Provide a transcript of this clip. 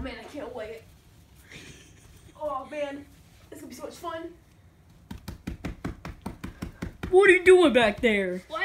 Oh man, I can't wait. Oh man, this is gonna be so much fun. What are you doing back there? Well,